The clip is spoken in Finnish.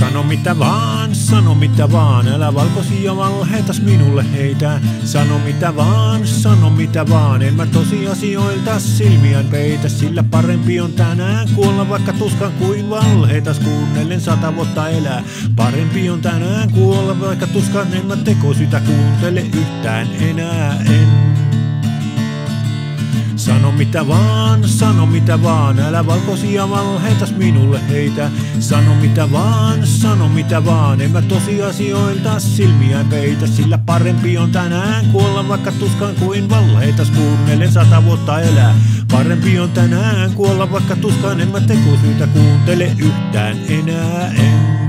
Sano mitä vaan, sano mitä vaan, älä valkoisia valheitas minulle heitä. Sano mitä vaan, sano mitä vaan, en mä tosiasioilta silmiään peitä, sillä parempi on tänään kuolla vaikka tuskan kuin valheitas kuunnellen sata vuotta elää. Parempi on tänään kuolla vaikka tuskan en mä sitä kuuntele yhtään enää en. Mitä vaan, sano mitä vaan, älä valkoisia valheitas minulle heitä. Sano mitä vaan, sano mitä vaan, en mä tosiasioilta silmiä peitä, sillä parempi on tänään kuolla vaikka tuskan kuin valheitas kuunnellen sata vuotta elää. Parempi on tänään kuolla vaikka tuskan en mä tekosyitä kuuntele yhtään enää en.